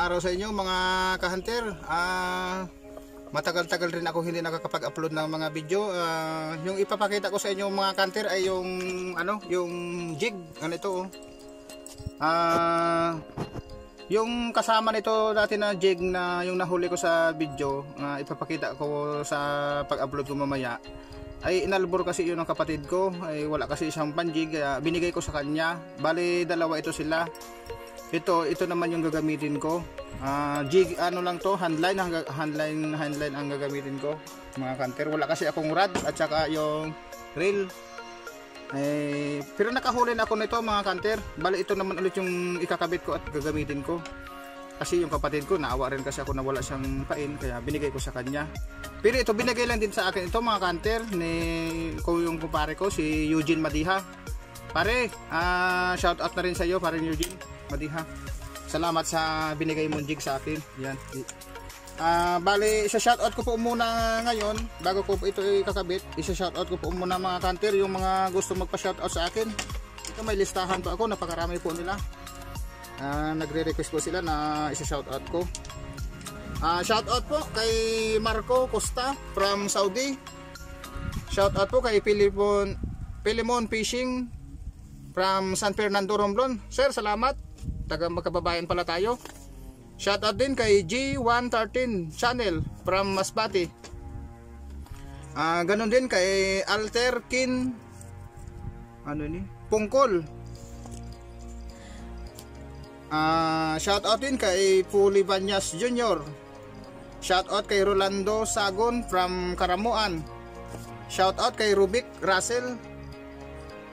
Araw sa inyo mga ka-hunter. Ah, matagal-tagal rin ako hindi nakakapag-upload ng mga video. Ah, yung ipapakita ko sa inyo mga ka-hunter ay yung ano, yung jig. Ano ito oh. Ah, yung kasama nito dati na jig na yung nahuli ko sa video, ah, ipapakita ko sa pag-upload ko mamaya. Ay inalbor kasi yun ng kapatid ko, ay wala kasi isang panjig, kaya binigay ko sa kanya. Bali dalawa ito sila. Ito, ito naman yung gagamitin ko. Ah, jig ano lang to, handline, handline, handline ang gagamitin ko. Mga kanter, wala kasi akong rod at saka yung reel. Eh, pero nakahuli na ako nito mga kanter. Bali ito naman ulit yung ikakabit ko at gagamitin ko. Kasi yung kapatid ko, naawa rin kasi ako na wala siyang pain, kaya binigay ko sa kanya. Pero ito, binigay lang din sa akin ito mga kanter, ni ko yung kumpare ko, si Eugene Madiha. Pare, ah shout out na rin sa iyo, pare Eugene Madiha. Salamat sa binigay mong jig sa akin. Yan. Ah, bali, isa shout out ko po muna ngayon bago ko po ito ikakabit. Isa shout out ko po muna mga kanter yung mga gusto magpa-shout out sa akin. Ito may listahan pa ako, napakarami po nila. Ah, nagre-request po sila na isa shout out ko. Ah, shout out po kay Marco Costa from Saudi. Shout out po kay Pilipon Pilimon Fishing from San Fernando Romblon. Sir, salamat. Taga magkababayan pala tayo. Shout out din kay G113 Channel from Masbate. Ah, ganun din kay Alterkin ano ni? Pungkol. Ah, shout out din kay Puli Banyas Jr. Shout out kay Rolando Sagon from Karamuan. Shout out kay Rubik Russell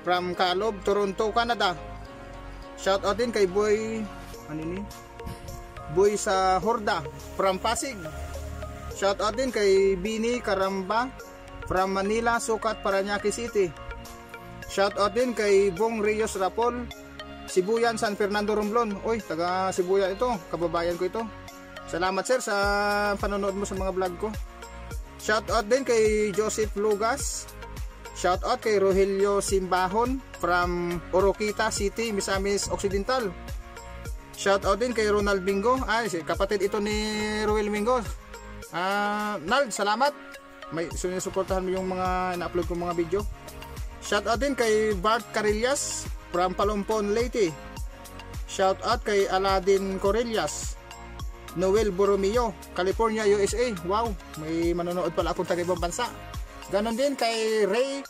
from Kalob, Toronto, Canada. Shout out din kay Boy ano ni? Boy sa Horda from Pasig. Shout out din kay Bini Karamba from Manila, Sukat, Paranaque City. Shout out din kay Bong Rios Rapol, Sibuyan, San Fernando Romblon. Oy, taga Sibuyan ito, kababayan ko ito. Salamat sir sa panonood mo sa mga vlog ko. Shout out din kay Joseph Lugas. Shout out kay Rogelio Simbahon from Oroquita City, Misamis Occidental. Shout out din kay Ronald Bingo. Ay, kapatid ito ni Roel Bingo. Ah, Nald, salamat. May sinusuportahan mo yung mga na-upload kong mga video. Shout out din kay Bart Carillas from Palumpon, Leyte. Shout out kay Aladin Corellas. Noel Borromeo, California, USA. Wow, may manonood pala akong taga ibang bansa. Ganon din kay Ray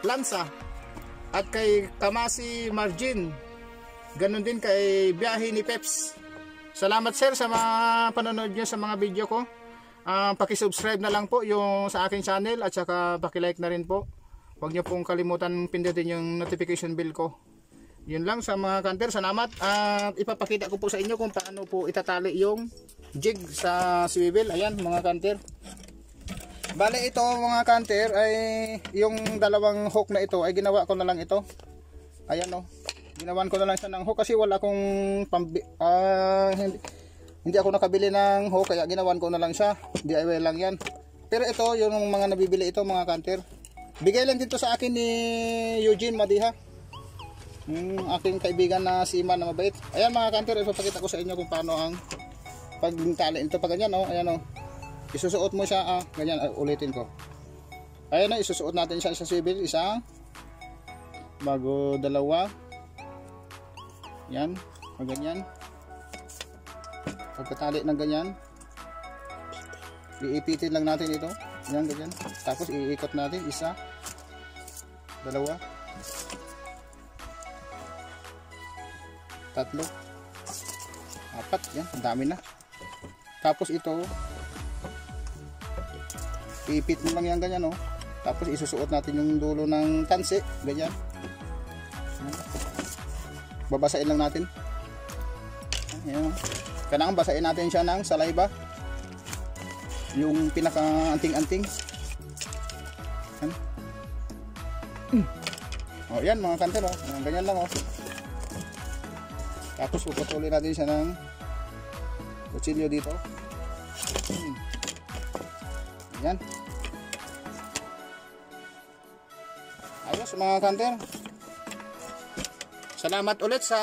Lanza at kay Kamasi Margin. Ganon din kay Biyahe ni Peps. Salamat sir sa mga panonood nyo sa mga video ko. Ah, paki-subscribe na lang po yung sa aking channel at saka paki-like na rin po. Huwag niyo pong kalimutan pindutin yung notification bell ko. Yun lang sa mga kanter, salamat. At ipapakita ko po sa inyo kung paano po itatali yung jig sa swivel. Ayan mga kanter. Bale ito mga kanter ay yung dalawang hook na ito ay ginawa ko na lang ito. Ayan o. Ginawan ko na lang siya ng hook kasi wala akong pambi ah, hindi, hindi ako nakabili ng hook kaya ginawan ko na lang siya. DIY lang yan. Pero ito yung mga nabibili ito mga kanter. Bigay lang dito sa akin ni Eugene Madiha. Yung aking kaibigan na si Iman na mabait. Ayan mga kanter, ipapakita ko sa inyo kung paano ang pagtali. Ito pa ganyan oh, ayan oh. Isusuot mo siya ah, ganyan ah, ulitin ko. Ayan na, isusuot natin siya sa swivel, isang bago dalawa. Yan, pag ganyan. Pagkatali ng ganyan, iipitin lang natin ito. Yan, ganyan. Tapos iikot natin, isa, dalawa, tatlo, apat, yan, ang dami na. Tapos ito, iipit mo lang yan ganyan, oh. Tapos isusuot natin yung dulo ng tansi, ganyan. Babasain lang natin. Ayan. Kailangan basain natin siya ng saliva. Yung pinaka-anting-anting. Yan. Oh, yan mga kanter, oh. Yan, ganyan lang, oh. Tapos puputulin natin siya ng kutsilyo dito. Hmm. Yan. Ayos mga kanter. Salamat ulit sa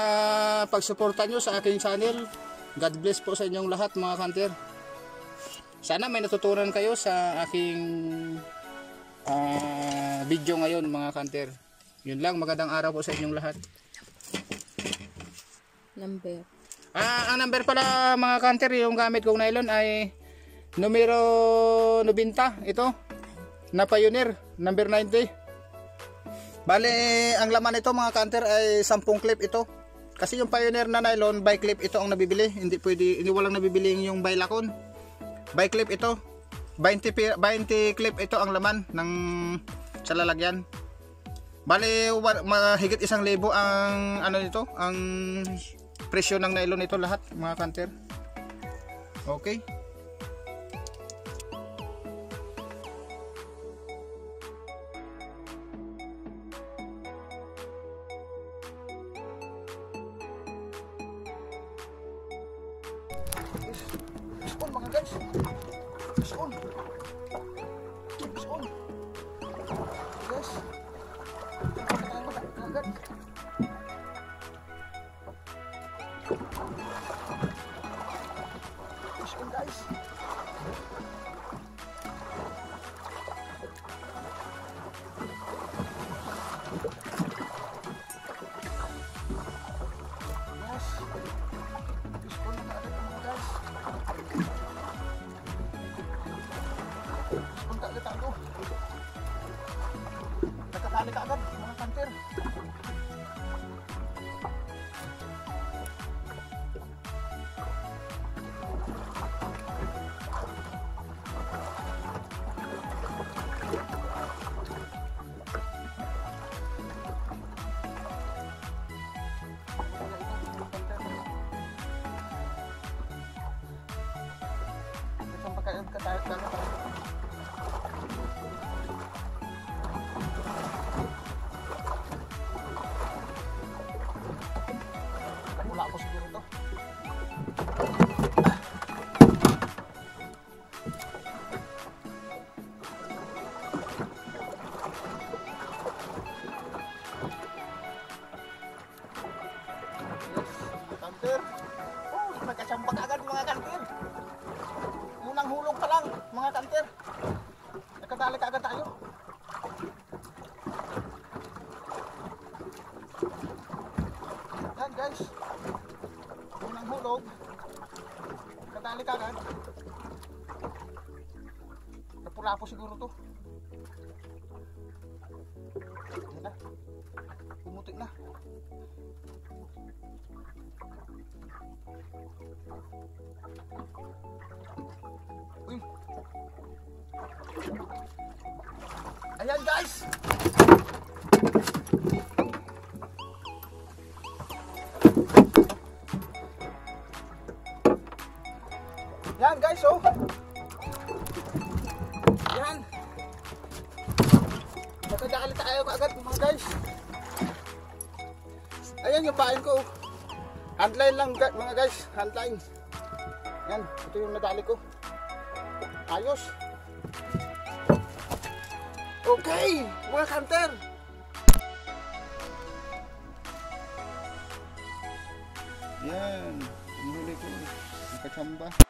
pagsuporta nyo sa aking channel. God bless po sa inyong lahat mga kanter. Sana may natutunan kayo sa aking ah, video ngayon mga kanter. Yun lang, magandang araw po sa inyong lahat. Number. Ah, ang number pala mga kanter, yung gamit kong nylon ay numero 90, ito. Na Pioneer, number 90. Bale, ang laman nito mga kanter ay 10 clip ito. Kasi yung Pioneer na nylon, by clip ito ang nabibili. Hindi pwede, hindi walang nabibili yung by lakon. By clip ito. 20, pi- 20 clip ito ang laman ng sa lalagyan. Bale, wa- mahigit isang libo ang ano nito, ang presyo ng nylon nito lahat, mga kanter. Okay. Iskon. Iskon. Guys. Agad. Iskon guys. Yes. Dale, dale, dale. Guys. Unang hulog. Nakadali ka agad. Napula po siguro to. Yan na. Pumuti na. Uy. Ayan guys. Yan guys oh. Yan. Nakadali tayo agad mga guys. Ayan yung pain ko. Handline lang ga- mga guys, handline. Yan, ito yung nadali ko. Ayos. Okay, mga kanter. Yan, ang huli ko. Nakachamba.